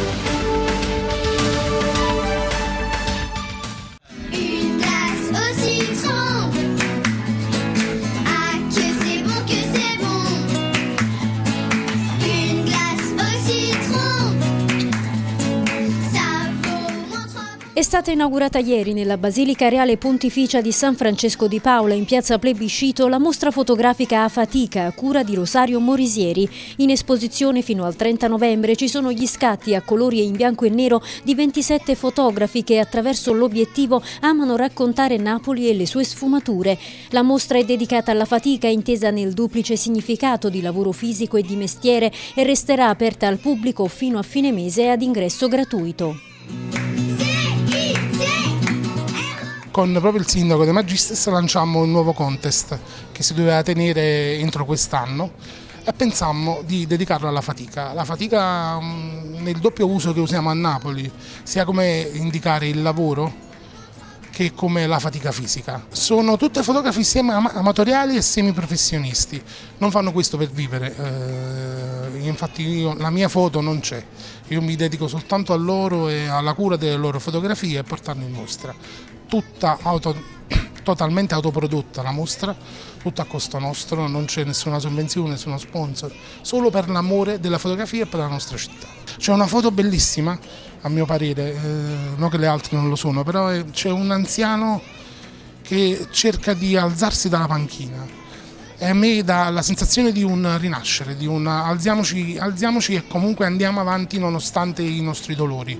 Thank you. È stata inaugurata ieri nella Basilica Reale Pontificia di San Francesco di Paola in piazza Plebiscito la mostra fotografica a fatica a cura di Rosario Morisieri. In esposizione fino al 30 novembre ci sono gli scatti a colori e in bianco e nero di 27 fotografi che attraverso l'obiettivo amano raccontare Napoli e le sue sfumature. La mostra è dedicata alla fatica intesa nel duplice significato di lavoro fisico e di mestiere e resterà aperta al pubblico fino a fine mese ad ingresso gratuito. Con proprio il sindaco De Magistris lanciammo un nuovo contest che si doveva tenere entro quest'anno e pensammo di dedicarlo alla fatica. La fatica mm, nel doppio uso che usiamo a Napoli, sia come indicare il lavoro che come la fatica fisica. Sono tutte fotografi sia amatoriali e semiprofessionisti, non fanno questo per vivere, eh, infatti io, la mia foto non c'è, io mi dedico soltanto a loro e alla cura delle loro fotografie e portarle in mostra. Tutta auto, totalmente autoprodotta la mostra, tutta a costo nostro, non c'è nessuna sovvenzione, nessuno sponsor, solo per l'amore della fotografia e per la nostra città. C'è una foto bellissima, a mio parere, eh, non che le altre non lo sono, però c'è un anziano che cerca di alzarsi dalla panchina e a me dà la sensazione di un rinascere, di un alziamoci, alziamoci e comunque andiamo avanti nonostante i nostri dolori.